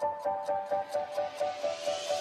Thank you.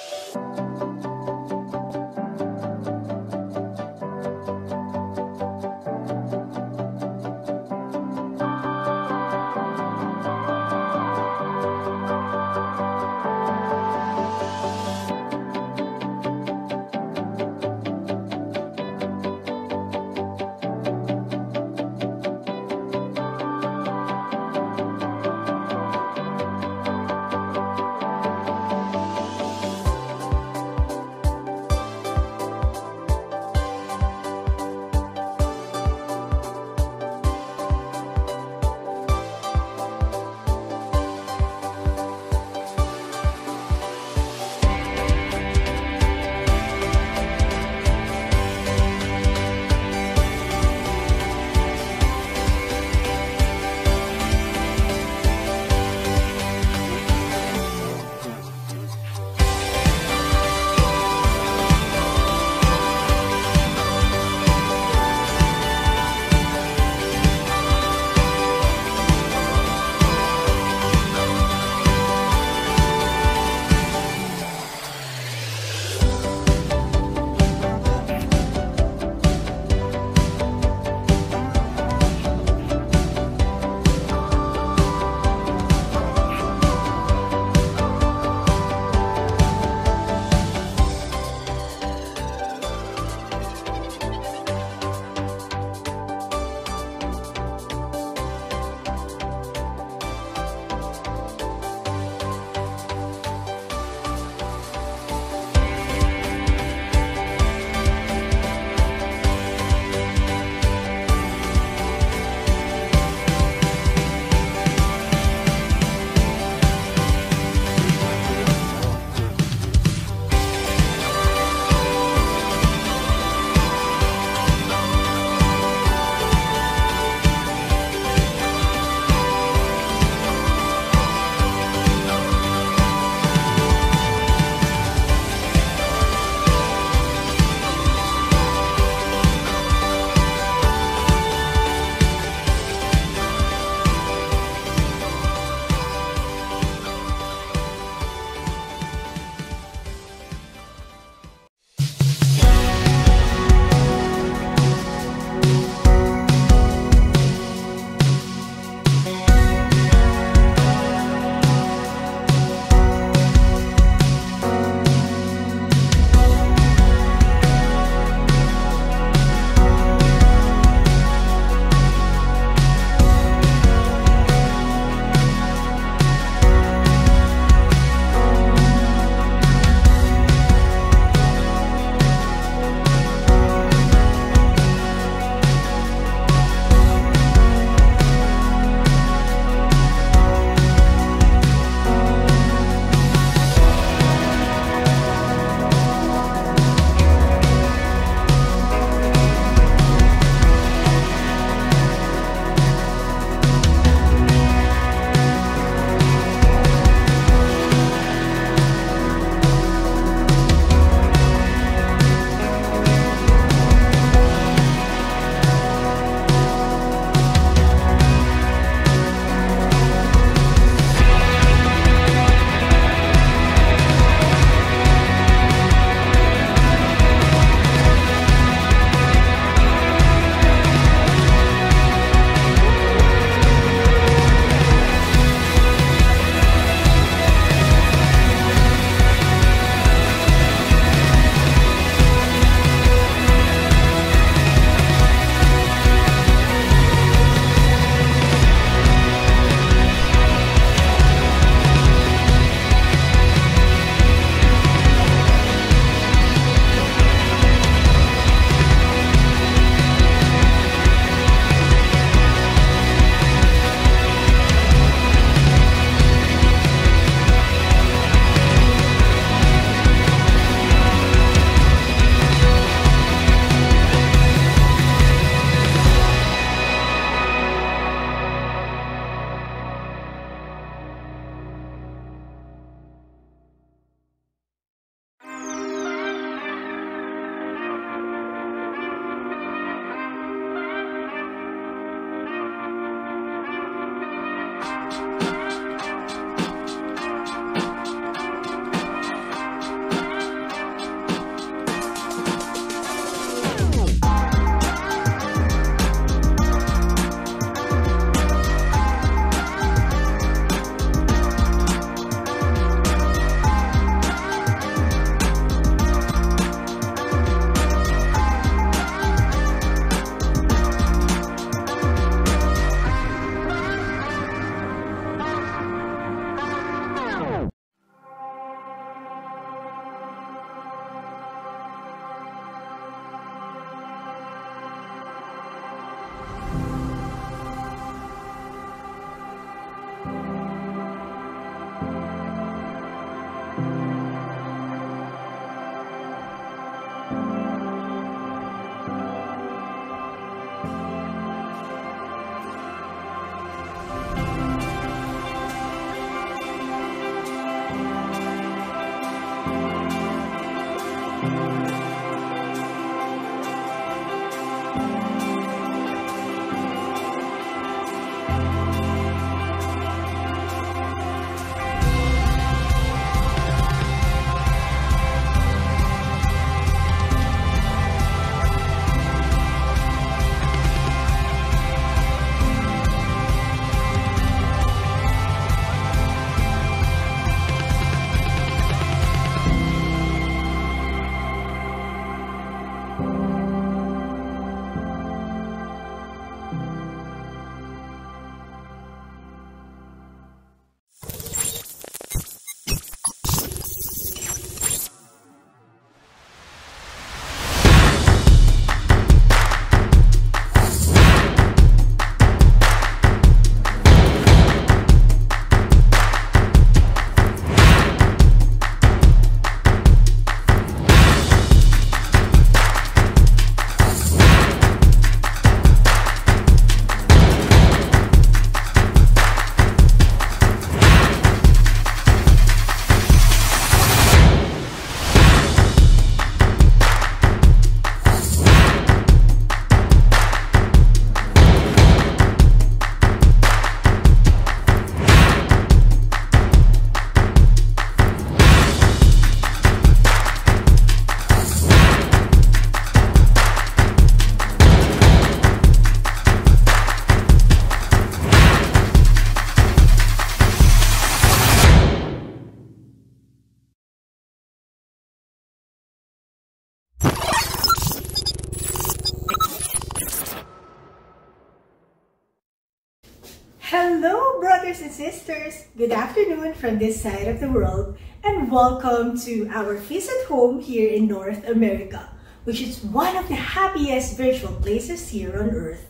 Brothers and sisters. Good afternoon from this side of the world, and welcome to our feast at home here in North America, which is one of the happiest virtual places here on earth.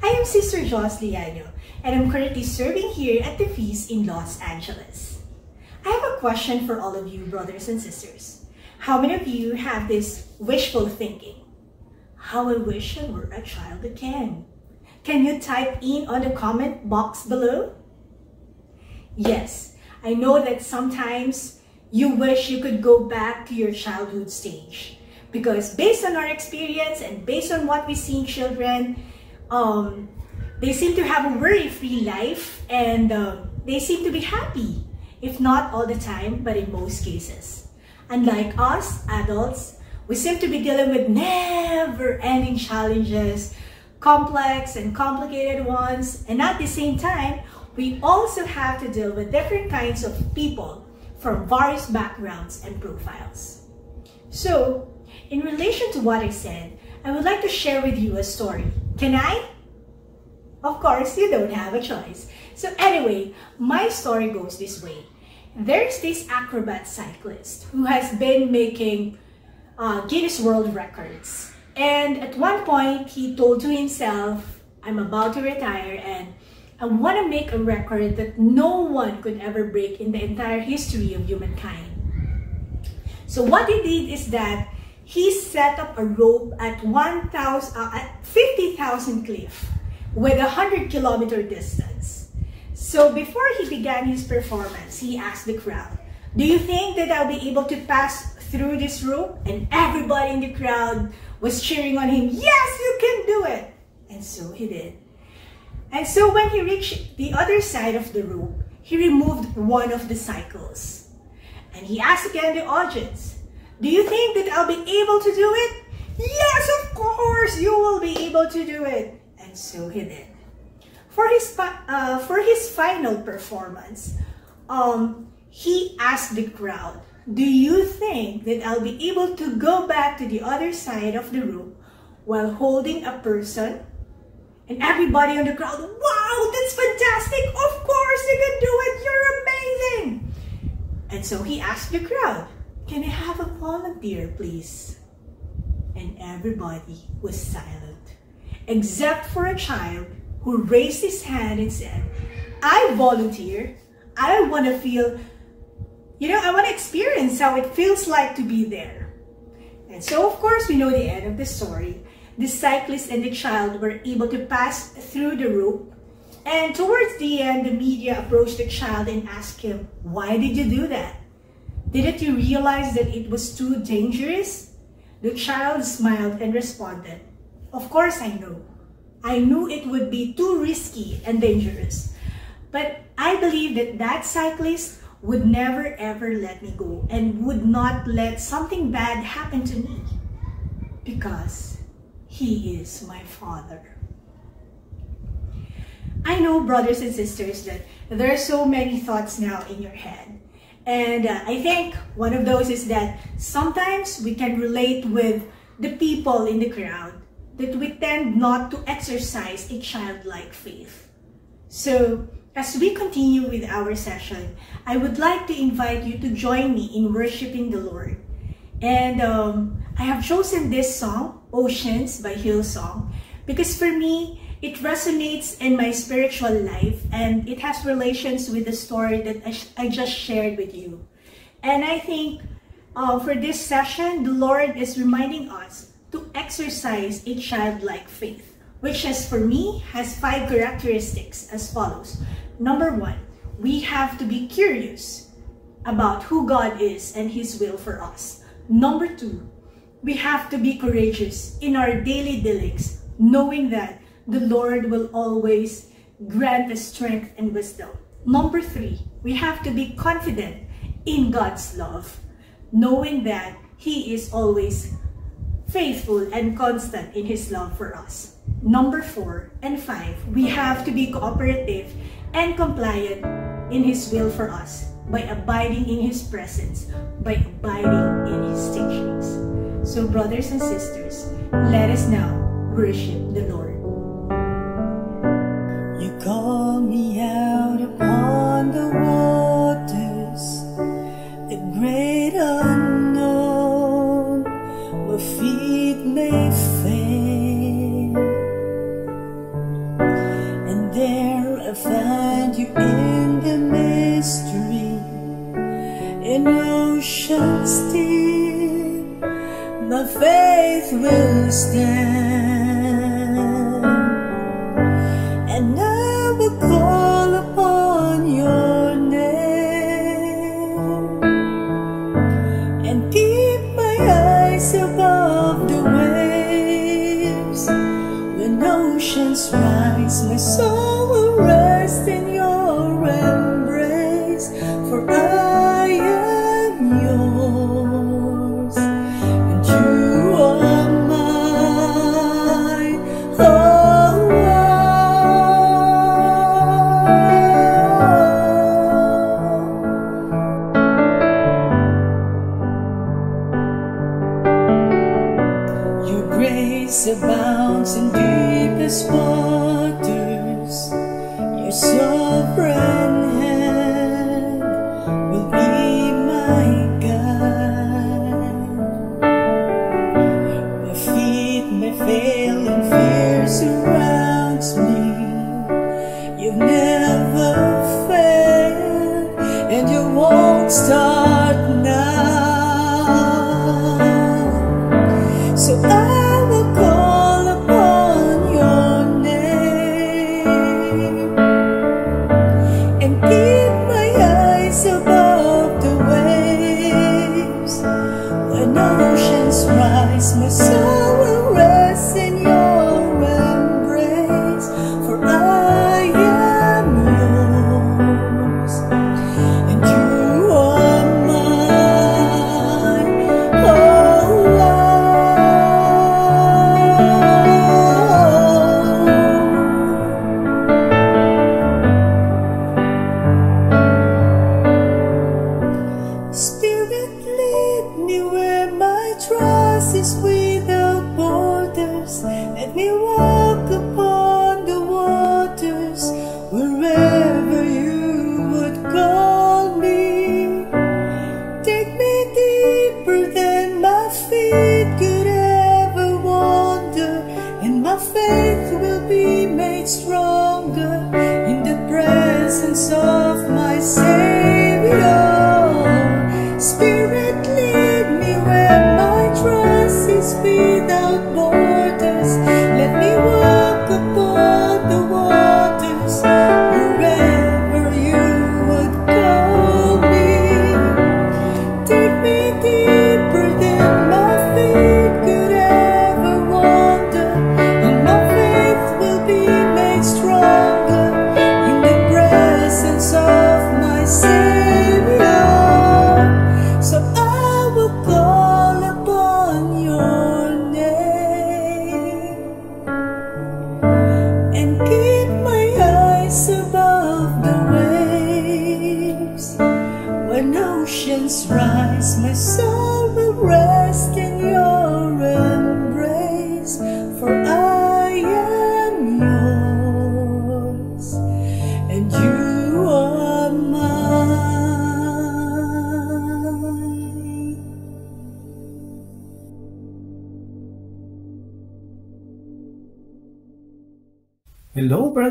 I am Sister Joss Leano, and I'm currently serving here at the feast in Los Angeles. I have a question for all of you, brothers and sisters. How many of you have this wishful thinking? How I wish I were a child again. Can you type in on the comment box below? Yes, I know that sometimes you wish you could go back to your childhood stage because based on our experience and based on what we see in children, um, they seem to have a worry-free life and um, they seem to be happy, if not all the time, but in most cases. Unlike us, adults, we seem to be dealing with never-ending challenges complex and complicated ones. And at the same time, we also have to deal with different kinds of people from various backgrounds and profiles. So, in relation to what I said, I would like to share with you a story. Can I? Of course, you don't have a choice. So anyway, my story goes this way. There's this acrobat cyclist who has been making uh, Guinness World Records and at one point, he told to himself, I'm about to retire and I want to make a record that no one could ever break in the entire history of humankind. So what he did is that he set up a rope at 1,000, uh, at 50,000 cliff with a 100 kilometer distance. So before he began his performance, he asked the crowd, do you think that I'll be able to pass through this rope? And everybody in the crowd was cheering on him, yes, you can do it. And so he did. And so when he reached the other side of the rope, he removed one of the cycles. And he asked again the audience, do you think that I'll be able to do it? Yes, of course, you will be able to do it. And so he did. For his, uh, for his final performance, um, he asked the crowd, do you think that I'll be able to go back to the other side of the room while holding a person? And everybody on the crowd, wow, that's fantastic. Of course you can do it. You're amazing. And so he asked the crowd, can I have a volunteer, please? And everybody was silent, except for a child who raised his hand and said, I volunteer. I want to feel you know, I want to experience how it feels like to be there. And so, of course, we know the end of the story. The cyclist and the child were able to pass through the rope. And towards the end, the media approached the child and asked him, why did you do that? Didn't you realize that it was too dangerous? The child smiled and responded, of course I know. I knew it would be too risky and dangerous. But I believe that that cyclist would never ever let me go and would not let something bad happen to me because he is my father. I know, brothers and sisters, that there are so many thoughts now in your head. And uh, I think one of those is that sometimes we can relate with the people in the crowd that we tend not to exercise a childlike faith. So as we continue with our session, I would like to invite you to join me in worshiping the Lord. And um, I have chosen this song, Oceans by Hillsong, because for me, it resonates in my spiritual life and it has relations with the story that I, I just shared with you. And I think uh, for this session, the Lord is reminding us to exercise a childlike faith, which as for me has five characteristics as follows. Number one, we have to be curious about who God is and His will for us. Number two, we have to be courageous in our daily dealings, knowing that the Lord will always grant us strength and wisdom. Number three, we have to be confident in God's love, knowing that He is always faithful and constant in His love for us. Number four and five, we have to be cooperative and compliant in His will for us by abiding in His presence, by abiding in His teachings. So brothers and sisters, let us now worship the Lord. You call me out upon the waters, the great unknown, where feet may fail. And there I find you in the mystery, in ocean still, my faith will stand.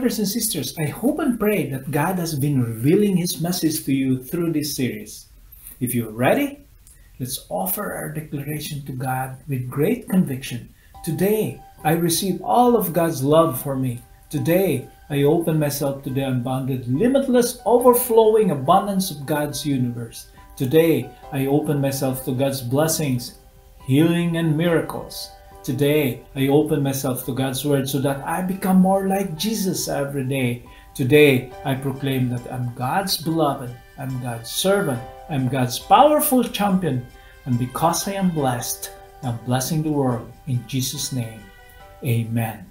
Brothers and sisters. I hope and pray that God has been revealing His message to you through this series. If you're ready, let's offer our declaration to God with great conviction. Today, I receive all of God's love for me. Today, I open myself to the unbounded, limitless, overflowing abundance of God's universe. Today, I open myself to God's blessings, healing, and miracles. Today, I open myself to God's Word so that I become more like Jesus every day. Today, I proclaim that I'm God's beloved, I'm God's servant, I'm God's powerful champion, and because I am blessed, I'm blessing the world in Jesus' name. Amen.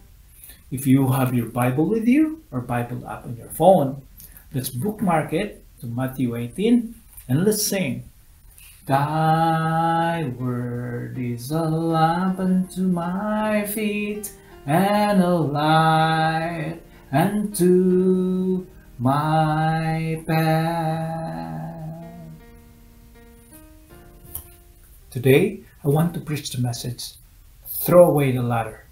If you have your Bible with you or Bible app on your phone, let's bookmark it to Matthew 18 and let's sing. Thy word is a lamp unto my feet and a light unto my path. Today, I want to preach the message throw away the ladder.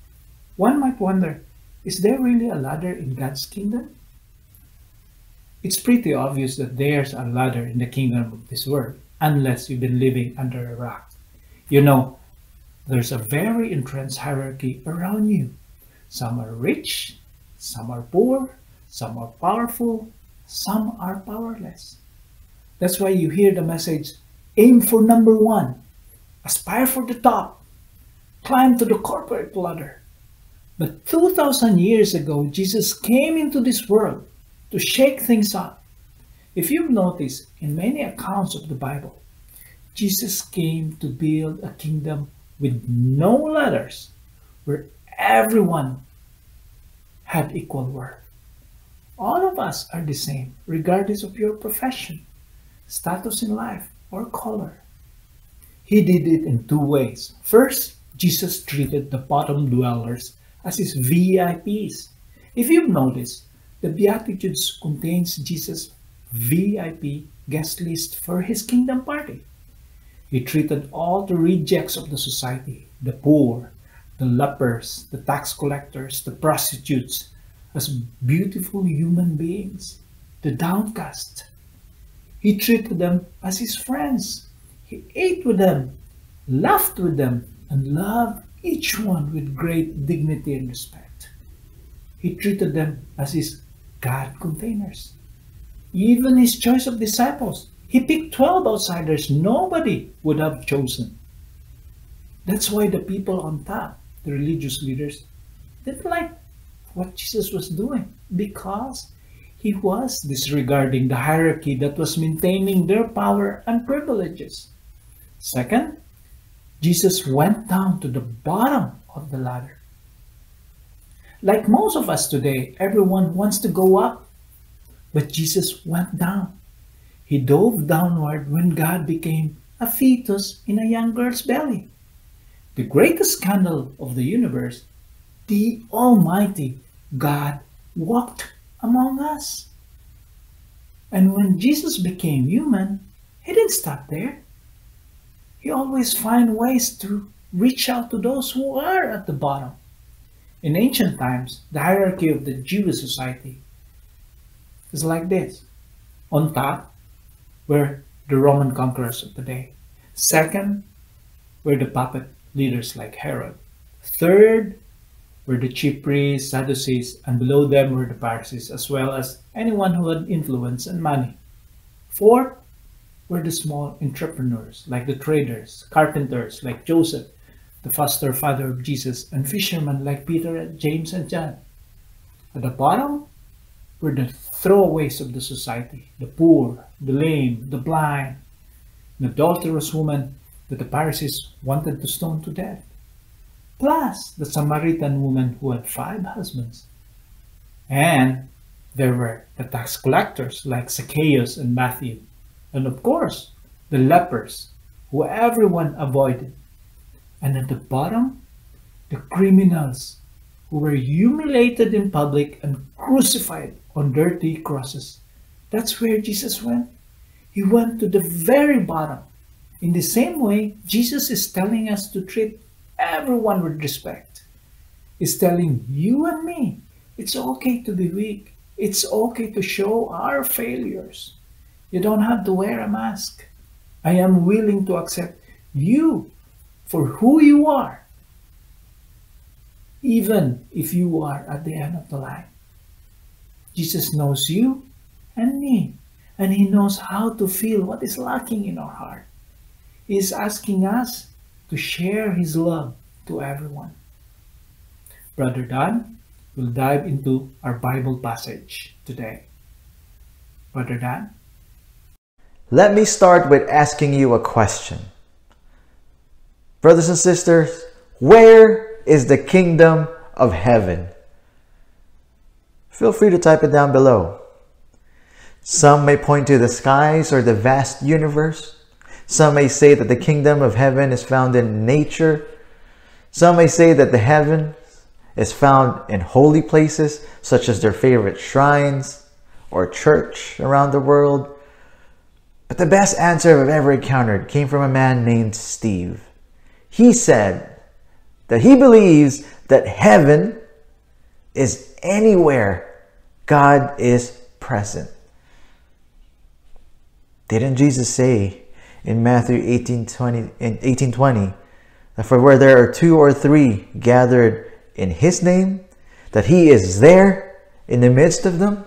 One might wonder is there really a ladder in God's kingdom? It's pretty obvious that there's a ladder in the kingdom of this world, unless you've been living under a rock. You know, there's a very entrenched hierarchy around you. Some are rich, some are poor, some are powerful, some are powerless. That's why you hear the message aim for number one, aspire for the top, climb to the corporate ladder. But 2,000 years ago, Jesus came into this world to shake things up. If you've noticed, in many accounts of the Bible, Jesus came to build a kingdom with no letters where everyone had equal worth. All of us are the same, regardless of your profession, status in life, or color. He did it in two ways. First, Jesus treated the bottom dwellers as his VIPs. If you've noticed, the Beatitudes contains Jesus' VIP guest list for his kingdom party. He treated all the rejects of the society, the poor, the lepers, the tax collectors, the prostitutes, as beautiful human beings, the downcast. He treated them as his friends. He ate with them, laughed with them, and loved each one with great dignity and respect. He treated them as his God containers. Even his choice of disciples, he picked 12 outsiders nobody would have chosen. That's why the people on top, the religious leaders, didn't like what Jesus was doing because he was disregarding the hierarchy that was maintaining their power and privileges. Second, Jesus went down to the bottom of the ladder. Like most of us today, everyone wants to go up, but Jesus went down. He dove downward when God became a fetus in a young girl's belly. The greatest scandal of the universe, the Almighty God walked among us. And when Jesus became human, he didn't stop there. He always find ways to reach out to those who are at the bottom. In ancient times, the hierarchy of the Jewish society is like this. On top were the Roman conquerors of the day. Second were the puppet leaders like Herod. Third were the chief priests, Sadducees, and below them were the Pharisees, as well as anyone who had influence and money. Fourth were the small entrepreneurs, like the traders, carpenters, like Joseph, the foster father of Jesus, and fishermen like Peter, James, and John. At the bottom were the throwaways of the society, the poor, the lame, the blind, an adulterous woman that the Pharisees wanted to stone to death plus the Samaritan woman who had five husbands. And there were the tax collectors like Zacchaeus and Matthew, and of course, the lepers who everyone avoided. And at the bottom, the criminals who were humiliated in public and crucified on dirty crosses. That's where Jesus went. He went to the very bottom. In the same way, Jesus is telling us to treat everyone with respect He's telling you and me it's okay to be weak. It's okay to show our failures. You don't have to wear a mask. I am willing to accept you for who you are, even if you are at the end of the line. Jesus knows you and me, and He knows how to feel what is lacking in our heart. He is asking us to share His love to everyone. Brother Dan will dive into our Bible passage today. Brother Dan? Let me start with asking you a question. Brothers and sisters, where is the kingdom of heaven? Feel free to type it down below. Some may point to the skies or the vast universe. Some may say that the kingdom of heaven is found in nature. Some may say that the heaven is found in holy places such as their favorite shrines or church around the world. But the best answer I've ever encountered came from a man named Steve. He said that he believes that heaven is anywhere God is present. Didn't Jesus say in Matthew 18 20, in 18 20 that for where there are two or three gathered in his name, that he is there in the midst of them?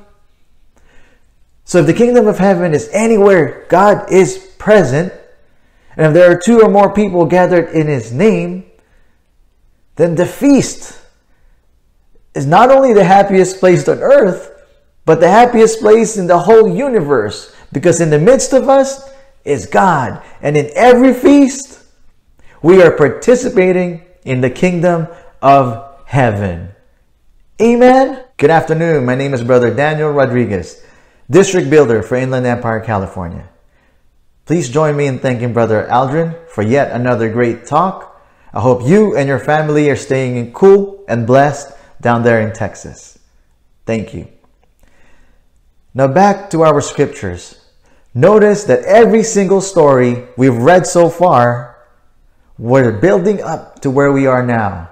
So if the kingdom of heaven is anywhere God is present, and if there are two or more people gathered in his name, then the feast is not only the happiest place on earth, but the happiest place in the whole universe. Because in the midst of us is God. And in every feast, we are participating in the kingdom of heaven. Amen. Good afternoon. My name is Brother Daniel Rodriguez, District Builder for Inland Empire, California. Please join me in thanking Brother Aldrin for yet another great talk. I hope you and your family are staying cool and blessed down there in Texas. Thank you. Now back to our scriptures. Notice that every single story we've read so far, we're building up to where we are now.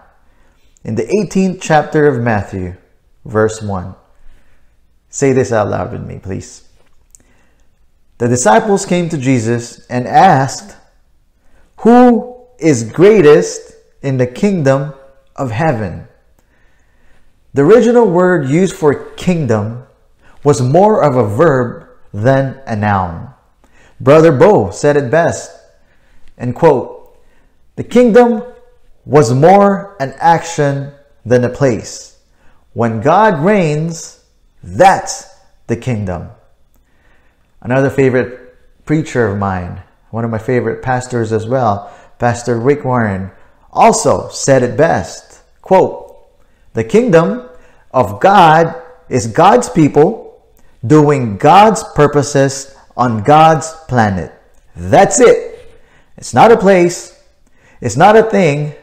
In the 18th chapter of Matthew, verse 1. Say this out loud with me, please. The disciples came to Jesus and asked, Who is greatest in the kingdom of heaven? The original word used for kingdom was more of a verb than a noun. Brother Bo said it best, and quote, The kingdom was more an action than a place. When God reigns, that's the kingdom. Another favorite preacher of mine, one of my favorite pastors as well, Pastor Rick Warren, also said it best. Quote, the kingdom of God is God's people doing God's purposes on God's planet. That's it. It's not a place. It's not a thing.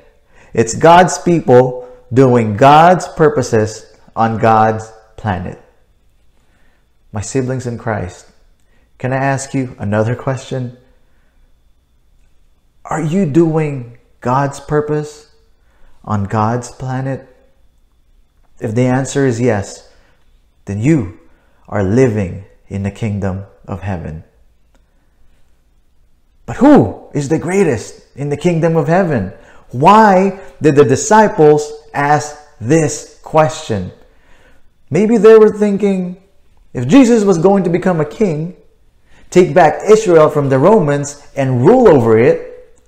It's God's people doing God's purposes on God's planet. My siblings in Christ, can I ask you another question? Are you doing God's purpose on God's planet? If the answer is yes, then you are living in the kingdom of heaven. But who is the greatest in the kingdom of heaven? Why did the disciples ask this question? Maybe they were thinking if Jesus was going to become a king, take back Israel from the Romans and rule over it,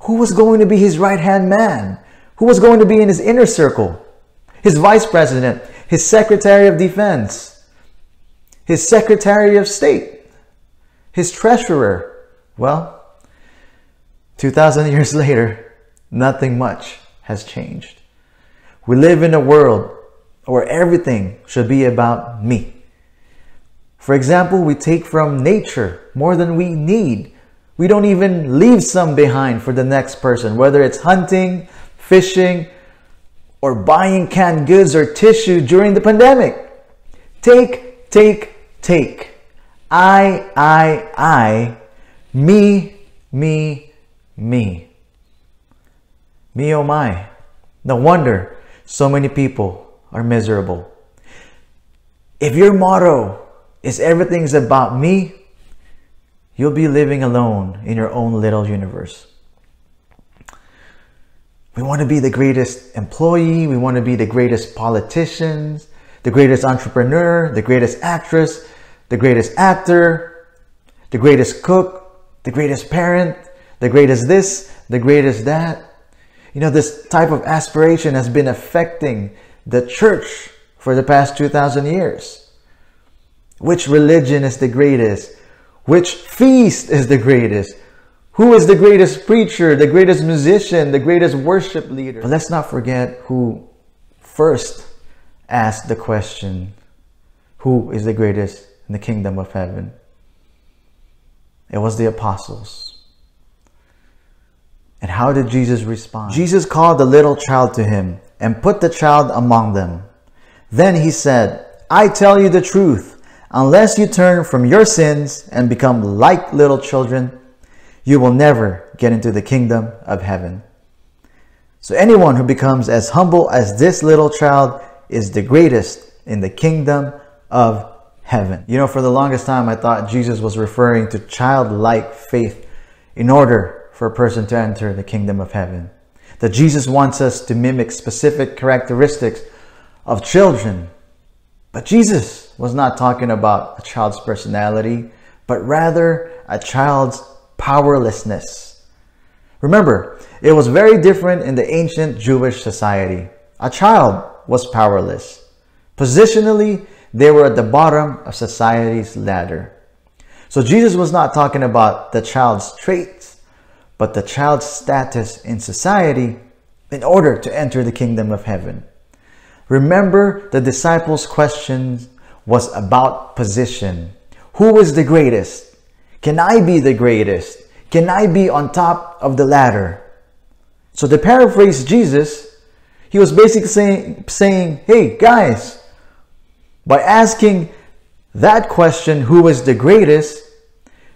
who was going to be his right hand man? Who was going to be in his inner circle? His vice president, his secretary of defense, his secretary of state, his treasurer. Well, 2,000 years later, nothing much has changed. We live in a world where everything should be about me. For example, we take from nature more than we need. We don't even leave some behind for the next person, whether it's hunting, fishing, or buying canned goods or tissue during the pandemic. Take, take, take. I, I, I. Me, me, me. Me, oh my. No wonder so many people are miserable. If your motto is everything's about me, you'll be living alone in your own little universe. We want to be the greatest employee. We want to be the greatest politicians, the greatest entrepreneur, the greatest actress, the greatest actor, the greatest cook, the greatest parent, the greatest this, the greatest that. You know, this type of aspiration has been affecting the church for the past 2,000 years. Which religion is the greatest? Which feast is the greatest? Who is the greatest preacher, the greatest musician, the greatest worship leader? But let's not forget who first asked the question, Who is the greatest in the kingdom of heaven? It was the apostles. And how did Jesus respond? Jesus called the little child to him and put the child among them. Then he said, I tell you the truth, unless you turn from your sins and become like little children, you will never get into the kingdom of heaven. So anyone who becomes as humble as this little child is the greatest in the kingdom of heaven. You know, for the longest time, I thought Jesus was referring to childlike faith in order for a person to enter the kingdom of heaven. That Jesus wants us to mimic specific characteristics of children. But Jesus was not talking about a child's personality, but rather a child's powerlessness. Remember, it was very different in the ancient Jewish society. A child was powerless. Positionally, they were at the bottom of society's ladder. So Jesus was not talking about the child's traits, but the child's status in society in order to enter the kingdom of heaven. Remember, the disciples' question was about position. Who is the greatest? Can I be the greatest? Can I be on top of the ladder? So to paraphrase Jesus, he was basically saying, saying hey guys, by asking that question, who is the greatest,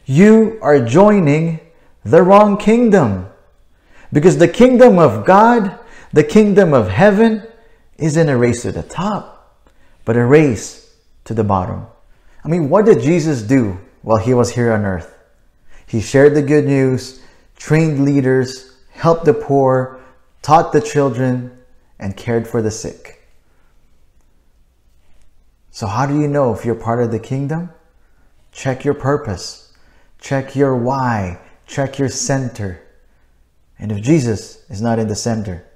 you are joining the wrong kingdom. Because the kingdom of God, the kingdom of heaven, isn't a race to the top, but a race to the bottom. I mean, what did Jesus do while he was here on earth? He shared the good news, trained leaders, helped the poor, taught the children, and cared for the sick. So, how do you know if you're part of the kingdom? Check your purpose, check your why, check your center. And if Jesus is not in the center,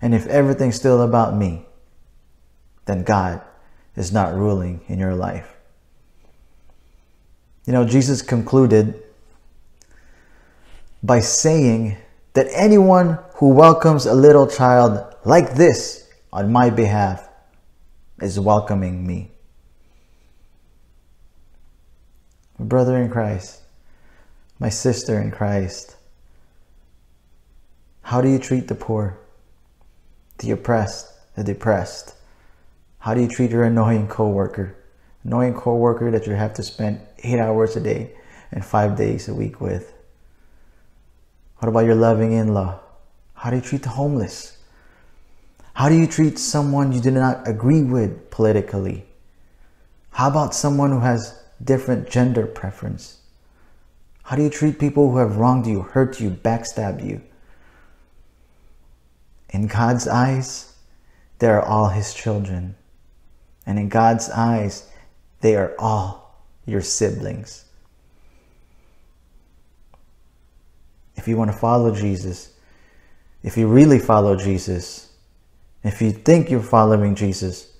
and if everything's still about me, then God is not ruling in your life. You know, Jesus concluded by saying that anyone who welcomes a little child like this on my behalf is welcoming me. My brother in Christ, my sister in Christ, how do you treat the poor, the oppressed, the depressed? How do you treat your annoying coworker? Annoying coworker that you have to spend eight hours a day and five days a week with? What about your loving in-law? How do you treat the homeless? How do you treat someone you do not agree with politically? How about someone who has different gender preference? How do you treat people who have wronged you, hurt you, backstabbed you? In God's eyes, they are all His children. And in God's eyes, they are all your siblings. If you want to follow Jesus, if you really follow Jesus, if you think you're following Jesus,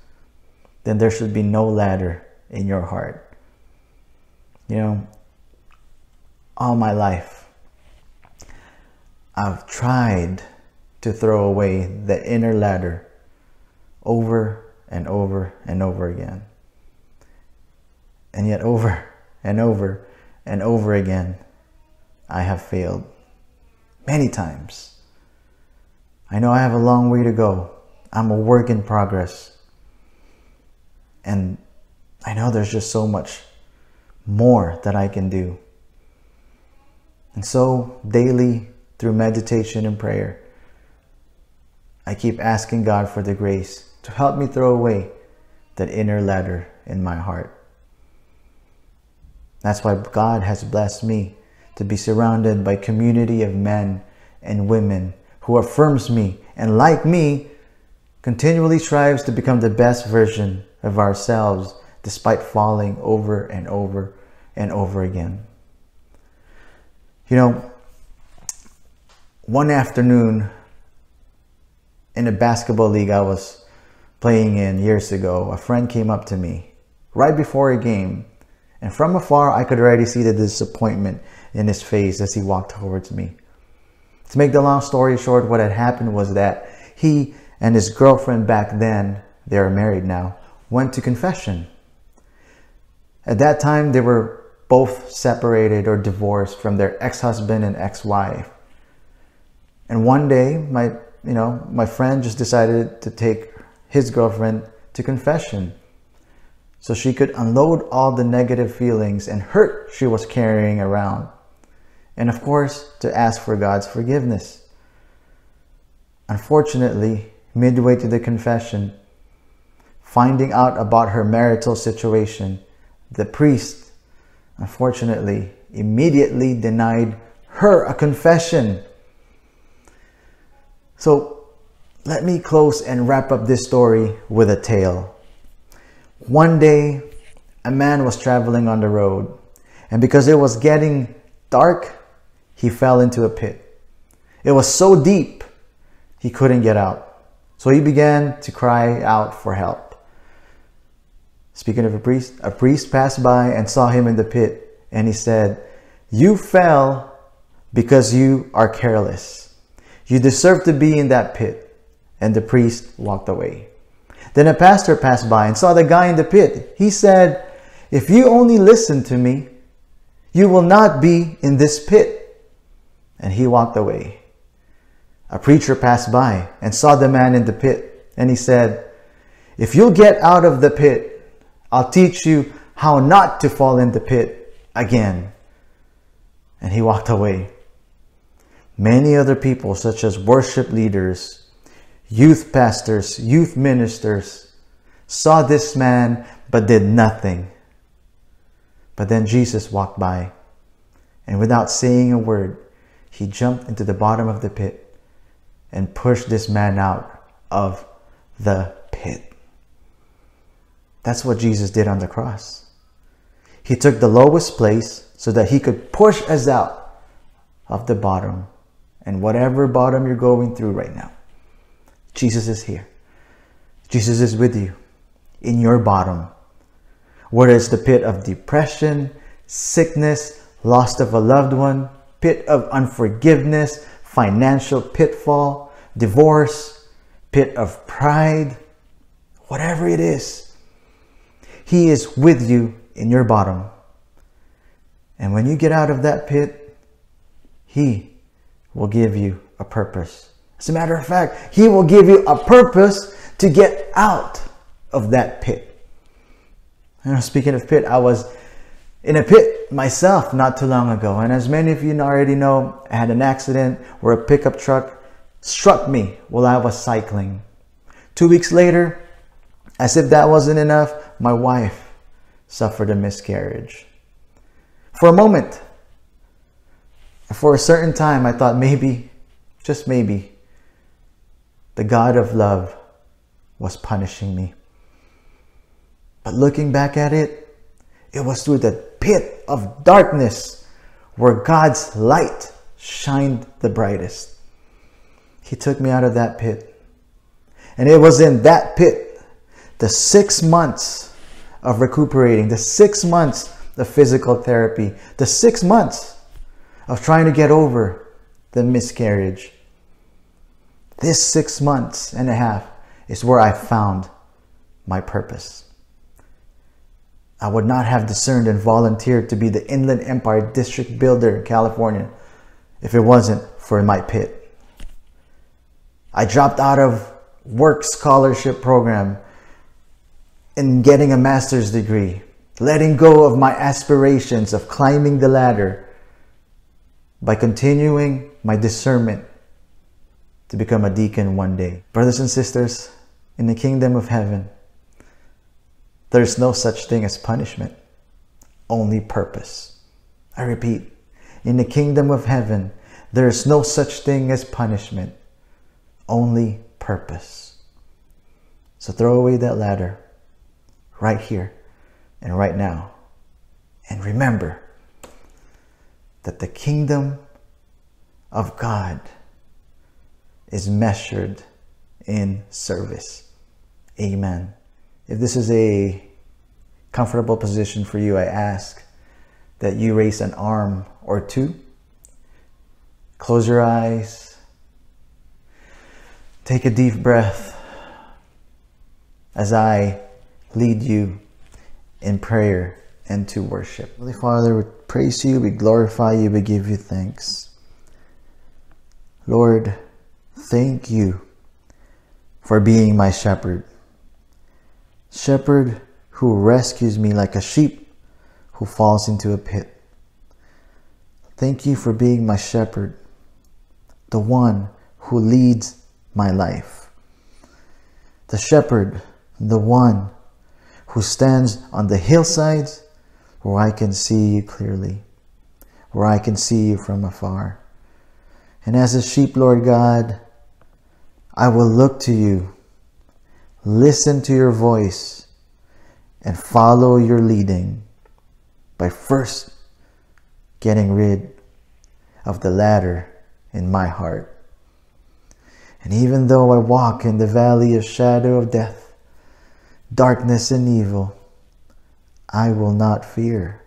then there should be no ladder in your heart. You know, all my life, I've tried to throw away the inner ladder over and over and over again. And yet, over and over and over again, I have failed many times. I know I have a long way to go, I'm a work in progress. And I know there's just so much more that I can do. And so, daily, through meditation and prayer, I keep asking God for the grace to help me throw away that inner ladder in my heart. That's why God has blessed me to be surrounded by community of men and women who affirms me and like me continually strives to become the best version of ourselves despite falling over and over and over again. You know, one afternoon in a basketball league I was playing in years ago, a friend came up to me right before a game, and from afar I could already see the disappointment in his face as he walked towards me. To make the long story short, what had happened was that he and his girlfriend back then, they are married now, went to confession. At that time, they were both separated or divorced from their ex husband and ex wife. And one day, my you know, my friend just decided to take his girlfriend to confession so she could unload all the negative feelings and hurt she was carrying around. And of course, to ask for God's forgiveness. Unfortunately, midway to the confession, finding out about her marital situation, the priest, unfortunately, immediately denied her a confession. So let me close and wrap up this story with a tale. One day, a man was traveling on the road, and because it was getting dark, he fell into a pit. It was so deep, he couldn't get out. So he began to cry out for help. Speaking of a priest, a priest passed by and saw him in the pit, and he said, You fell because you are careless. You deserve to be in that pit. And the priest walked away. Then a pastor passed by and saw the guy in the pit. He said, If you only listen to me, you will not be in this pit. And he walked away. A preacher passed by and saw the man in the pit. And he said, If you'll get out of the pit, I'll teach you how not to fall in the pit again. And he walked away. Many other people, such as worship leaders, youth pastors, youth ministers, saw this man but did nothing. But then Jesus walked by, and without saying a word, he jumped into the bottom of the pit and pushed this man out of the pit. That's what Jesus did on the cross. He took the lowest place so that he could push us out of the bottom and whatever bottom you're going through right now. Jesus is here. Jesus is with you in your bottom. Whether it's the pit of depression, sickness, loss of a loved one, pit of unforgiveness, financial pitfall, divorce, pit of pride, whatever it is, He is with you in your bottom. And when you get out of that pit, He will give you a purpose. As a matter of fact, He will give you a purpose to get out of that pit. Speaking of pit, I was in a pit myself not too long ago. And as many of you already know, I had an accident where a pickup truck struck me while I was cycling. Two weeks later, as if that wasn't enough, my wife suffered a miscarriage. For a moment, for a certain time, I thought maybe, just maybe, the God of love was punishing me. But looking back at it, it was through the pit of darkness where God's light shined the brightest. He took me out of that pit. And it was in that pit, the six months of recuperating, the six months of physical therapy, the six months of trying to get over the miscarriage, this six months and a half is where I found my purpose. I would not have discerned and volunteered to be the Inland Empire District Builder in California if it wasn't for my pit. I dropped out of work scholarship program in getting a master's degree, letting go of my aspirations of climbing the ladder by continuing my discernment to become a deacon one day. Brothers and sisters, in the kingdom of heaven, there is no such thing as punishment, only purpose. I repeat, in the kingdom of heaven, there is no such thing as punishment, only purpose. So throw away that ladder right here and right now. And remember that the kingdom of God is measured in service. Amen. If this is a comfortable position for you, I ask that you raise an arm or two. Close your eyes. Take a deep breath as I lead you in prayer and to worship. Holy Father, we praise you, we glorify you, we give you thanks. Lord, Thank you for being my shepherd. Shepherd who rescues me like a sheep who falls into a pit. Thank you for being my shepherd, the one who leads my life. The shepherd, the one who stands on the hillsides where I can see you clearly, where I can see you from afar. And as a sheep, Lord God, I will look to you, listen to your voice, and follow your leading by first getting rid of the ladder in my heart. And even though I walk in the valley of shadow of death, darkness and evil, I will not fear,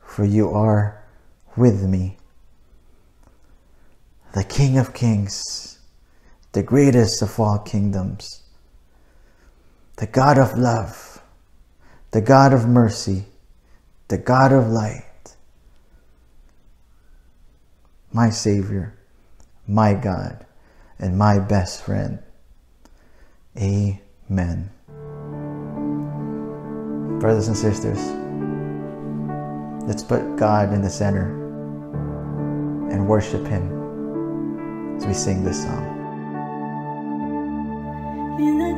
for you are with me. The King of Kings, the greatest of all kingdoms, the God of love, the God of mercy, the God of light, my Savior, my God, and my best friend. Amen. Brothers and sisters, let's put God in the center and worship Him as we sing this song.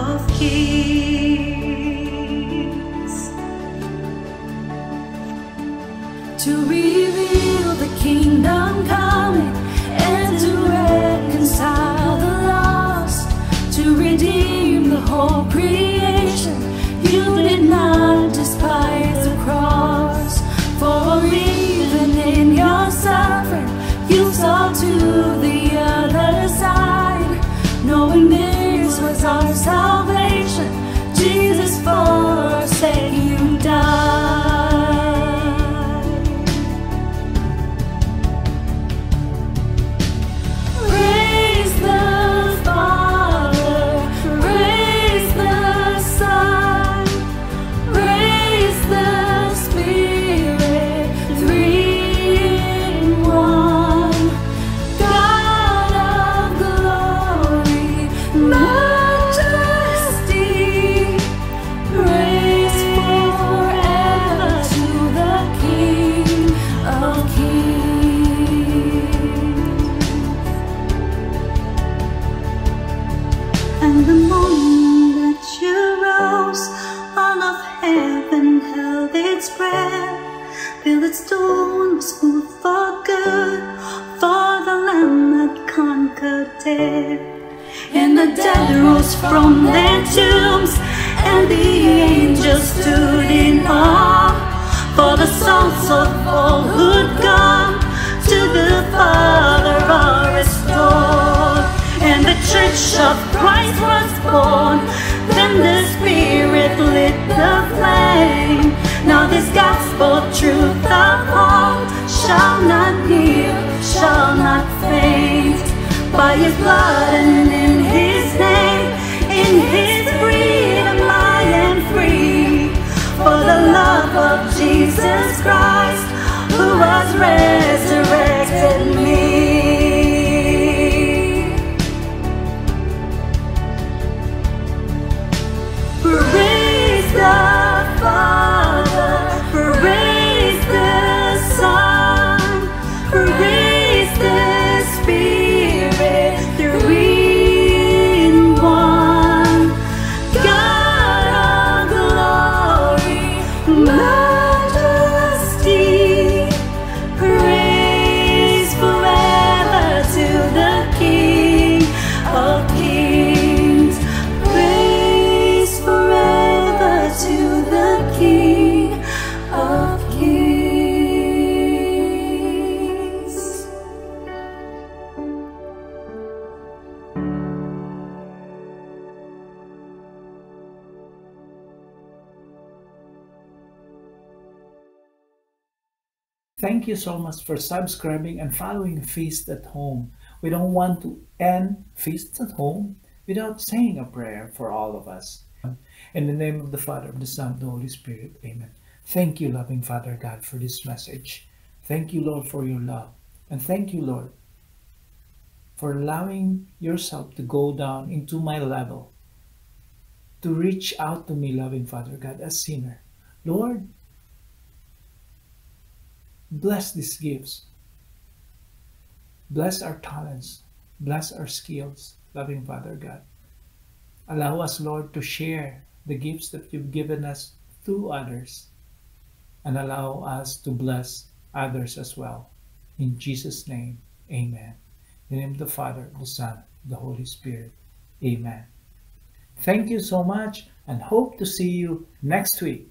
of Kings. to reveal the kingdom coming and to reconcile the lost, to redeem the whole creation. And the dead rose from their tombs, and the angels stood in awe. For the souls of all who'd gone to the Father are restored. And the church of Christ was born. Then the Spirit lit the flame. Now this gospel truth of hope shall not kneel, shall not faint. By His blood and in His name, in His freedom I am free. For the love of Jesus Christ, who has resurrected Thank you so much for subscribing and following Feast at Home. We don't want to end Feast at Home without saying a prayer for all of us. In the name of the Father, of the Son, the Holy Spirit. Amen. Thank you, loving Father God, for this message. Thank you, Lord, for your love. And thank you, Lord, for allowing yourself to go down into my level, to reach out to me, loving Father God, a sinner. Lord, bless these gifts. Bless our talents. Bless our skills, loving Father God. Allow us, Lord, to share the gifts that you've given us to others and allow us to bless others as well. In Jesus' name, amen. In the name of the Father, the Son, the Holy Spirit. Amen. Thank you so much and hope to see you next week.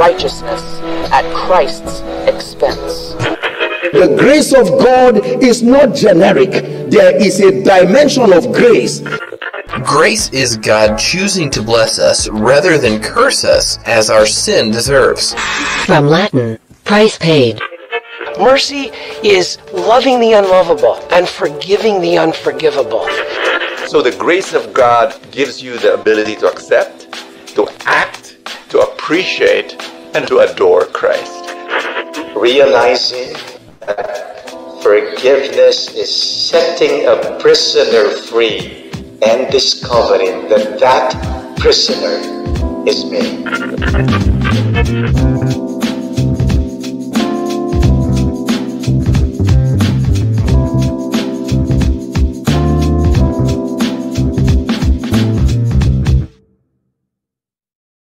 Righteousness at Christ's expense. The grace of God is not generic. There is a dimension of grace. Grace is God choosing to bless us rather than curse us as our sin deserves. From Latin, price paid. Mercy is loving the unlovable and forgiving the unforgivable. So the grace of God gives you the ability to accept, to act, to appreciate, and to adore Christ. Realizing that forgiveness is setting a prisoner free and discovering that that prisoner is me.